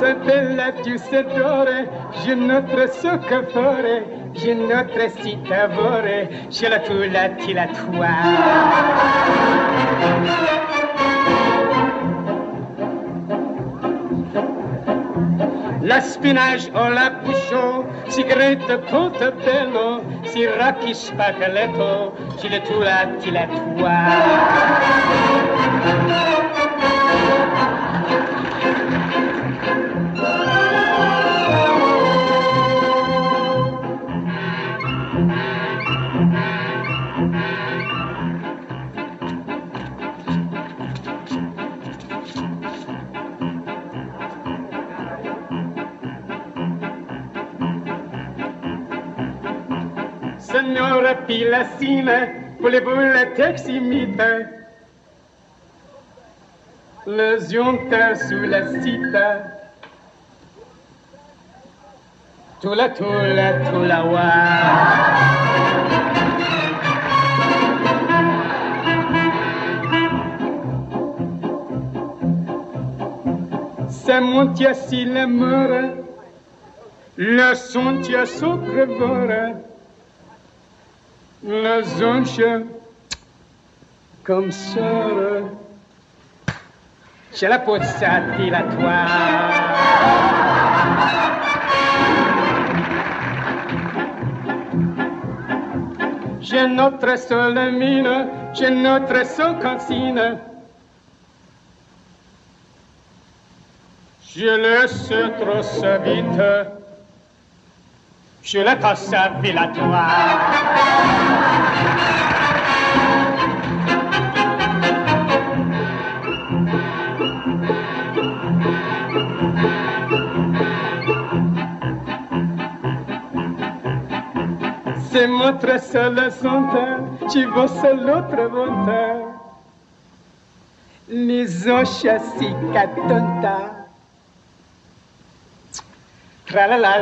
Se bella tu sedore, je notre soccofore, je notre citavore, je la tu la la tua. La spinage o la bouchon, sigarette bello, si racchi spaccaletto, ci le tu la ti la tua. Signora Pilassina, voulez-vous la teximita? Le zionta sous la cita. Tula tula tula wa. C'est mon tia si l'amour, le son tia. Le zonche comme ça. C'è la pozzati la tua. J'ai notre seule mine, j'ai notre seule consigne. Je laisse trop vite, je la passe à C'est notre seule santé, ci vosse l'autre volta. Les oches si ட்ரலலா